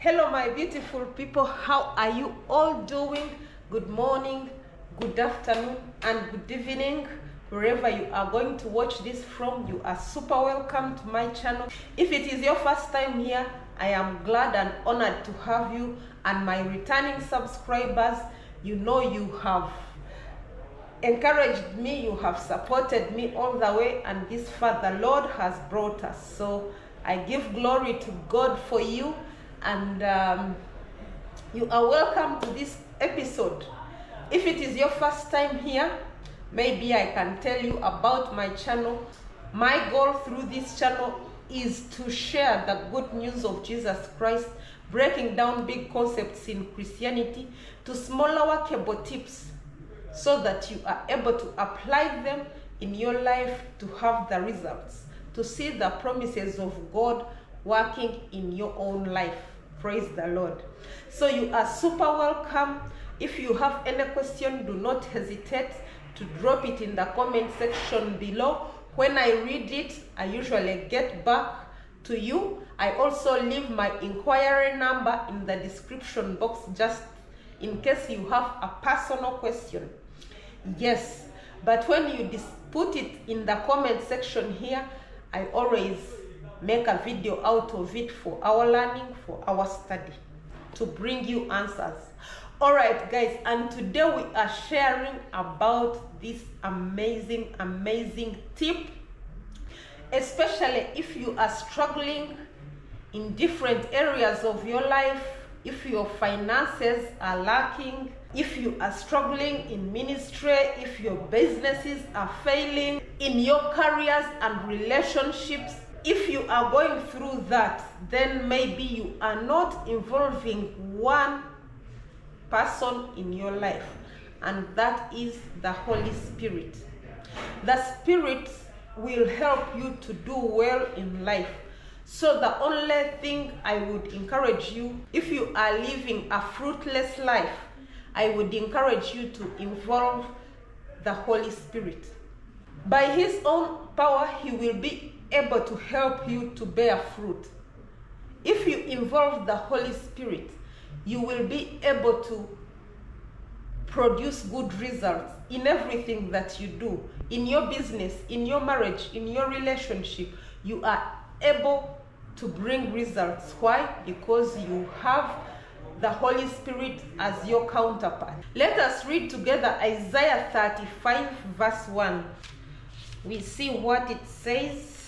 Hello, my beautiful people. How are you all doing? Good morning, good afternoon, and good evening. Wherever you are going to watch this from, you are super welcome to my channel. If it is your first time here, I am glad and honored to have you. And my returning subscribers, you know you have encouraged me, you have supported me all the way, and this far the Lord has brought us. So I give glory to God for you, and um, you are welcome to this episode. If it is your first time here, maybe I can tell you about my channel. My goal through this channel is to share the good news of Jesus Christ, breaking down big concepts in Christianity to smaller workable tips so that you are able to apply them in your life to have the results, to see the promises of God working in your own life. Praise the Lord. So you are super welcome. If you have any question, do not hesitate to drop it in the comment section below. When I read it, I usually get back to you. I also leave my inquiry number in the description box just in case you have a personal question. Yes, but when you put it in the comment section here, I always make a video out of it for our learning, for our study, to bring you answers. All right, guys, and today we are sharing about this amazing, amazing tip, especially if you are struggling in different areas of your life if your finances are lacking, if you are struggling in ministry, if your businesses are failing, in your careers and relationships, if you are going through that, then maybe you are not involving one person in your life, and that is the Holy Spirit. The Spirit will help you to do well in life. So, the only thing I would encourage you, if you are living a fruitless life, I would encourage you to involve the Holy Spirit. By His own power, He will be able to help you to bear fruit. If you involve the Holy Spirit, you will be able to produce good results in everything that you do in your business, in your marriage, in your relationship. You are able to bring results. Why? Because you have the Holy Spirit as your counterpart. Let us read together Isaiah 35, verse 1. We see what it says.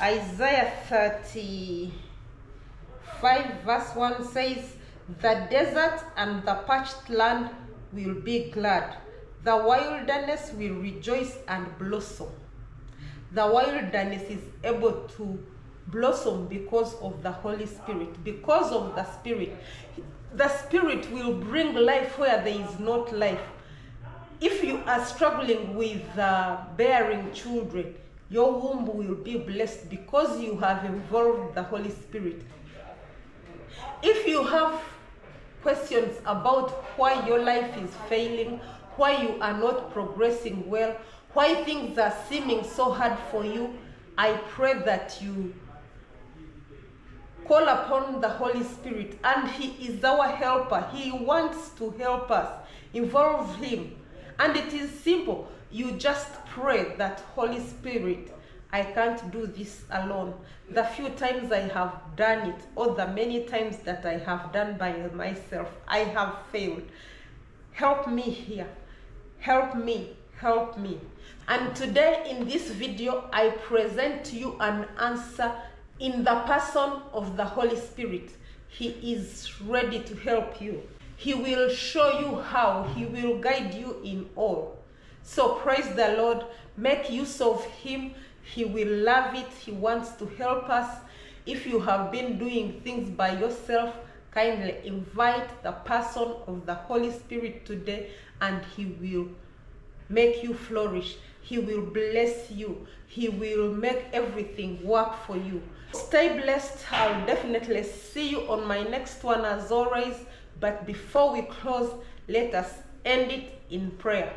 Isaiah 35, verse 1 says, The desert and the parched land will be glad, the wilderness will rejoice and blossom. The wilderness is able to blossom because of the Holy Spirit, because of the Spirit. The Spirit will bring life where there is not life. If you are struggling with uh, bearing children, your womb will be blessed because you have involved the Holy Spirit. If you have questions about why your life is failing, why you are not progressing well, why things are seeming so hard for you, I pray that you call upon the Holy Spirit, and He is our helper. He wants to help us. Involve Him. And it is simple. You just pray that Holy Spirit, I can't do this alone. The few times I have done it, or the many times that I have done by myself, I have failed. Help me here. Help me. Help me. And today in this video, I present to you an answer in the person of the Holy Spirit. He is ready to help you. He will show you how, He will guide you in all. So praise the Lord. Make use of Him. He will love it. He wants to help us. If you have been doing things by yourself, kindly invite the person of the Holy Spirit today and He will make you flourish. He will bless you. He will make everything work for you. Stay blessed. I'll definitely see you on my next one as always. But before we close, let us end it in prayer.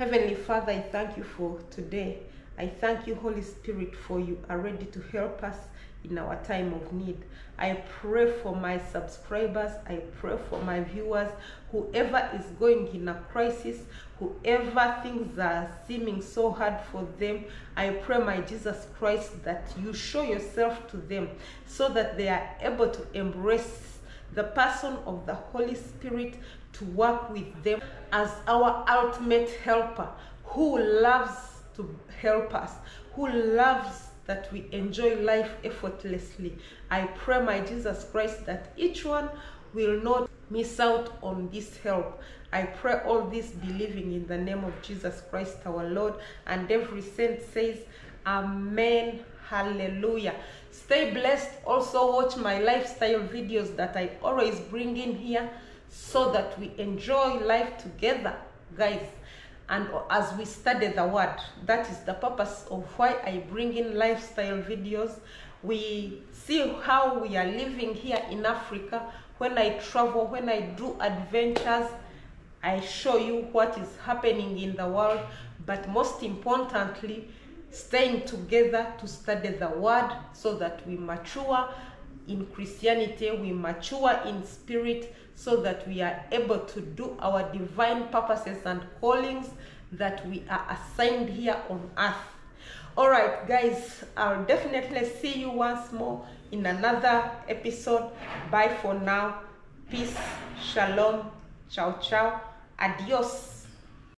Heavenly Father, I thank you for today. I thank you, Holy Spirit, for you are ready to help us in our time of need. I pray for my subscribers. I pray for my viewers. Whoever is going in a crisis, whoever things are seeming so hard for them, I pray, my Jesus Christ, that you show yourself to them so that they are able to embrace the person of the Holy Spirit to work with them as our ultimate helper who loves to help us, who loves that we enjoy life effortlessly. I pray, my Jesus Christ, that each one will not miss out on this help. I pray all this believing in the name of Jesus Christ our Lord. And every saint says, Amen. Hallelujah. Stay blessed. Also, watch my lifestyle videos that I always bring in here so that we enjoy life together, guys. And as we study the word that is the purpose of why i bring in lifestyle videos. We see how we are living here in africa. When i travel when i do adventures i show you what is happening in the world. But most importantly staying together to study the word so that we mature in Christianity, we mature in spirit so that we are able to do our divine purposes and callings that we are assigned here on earth. All right, guys, I'll definitely see you once more in another episode. Bye for now. Peace, shalom, ciao, ciao, adios.